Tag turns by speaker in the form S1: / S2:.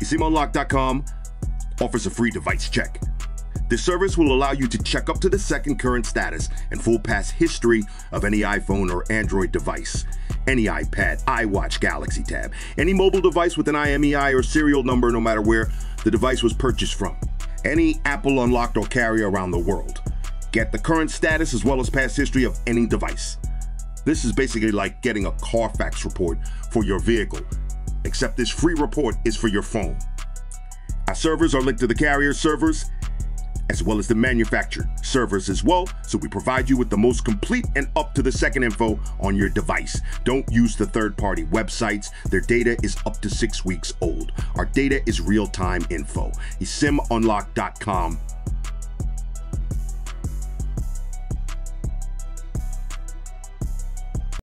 S1: eSIMUnlock.com offers a free device check. This service will allow you to check up to the second current status and full pass history of any iPhone or Android device, any iPad, iWatch, Galaxy Tab, any mobile device with an IMEI or serial number, no matter where the device was purchased from, any Apple unlocked or carrier around the world. Get the current status as well as past history of any device. This is basically like getting a Carfax report for your vehicle, except this free report is for your phone. Our servers are linked to the carrier servers as well as the manufacturer servers as well, so we provide you with the most complete and up to the second info on your device. Don't use the third party websites, their data is up to six weeks old. Our data is real time info. eSIMUnlock.com